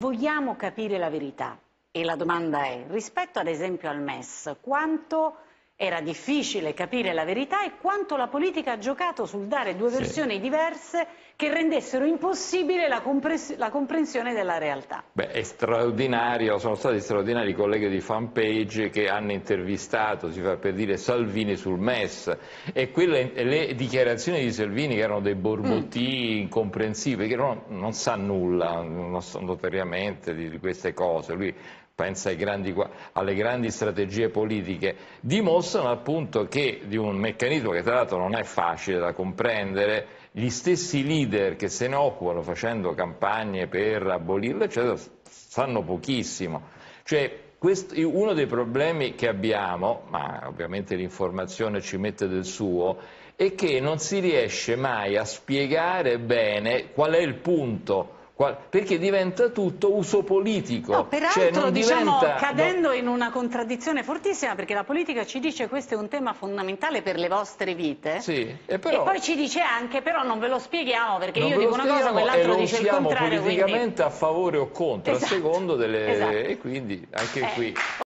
Vogliamo capire la verità? E la domanda è, rispetto ad esempio al MES, quanto era difficile capire la verità e quanto la politica ha giocato sul dare due versioni sì. diverse che rendessero impossibile la, la, comprensione della realtà. Beh, è straordinario, sono stati straordinari i colleghi di fanpage che hanno intervistato, si fa per dire, Salvini sul MES e quelle, le dichiarazioni di Salvini che erano dei borbotti mm. incomprensibili, che non, non sa nulla, notoriamente di, di queste cose. Lui pensa grandi, alle grandi strategie politiche, dimostrano appunto che di un meccanismo che tra l'altro non è facile da comprendere, gli stessi leader che se ne occupano facendo campagne per abolirlo, eccetera, sanno pochissimo. Cioè, uno dei problemi che abbiamo, ma ovviamente l'informazione ci mette del suo, è che non si riesce mai a spiegare bene qual è il punto perché diventa tutto uso politico. No, peraltro, cioè, diciamo, diventa... cadendo no... in una contraddizione fortissima, perché la politica ci dice che questo è un tema fondamentale per le vostre vite, sì, e, però... e, poi ci dice anche, però non ve lo spieghiamo, perché io dico una cosa, quell'altro dice il contrario. politicamente quindi... a favore o contro, esatto. a secondo delle... Esatto. e quindi anche eh. qui...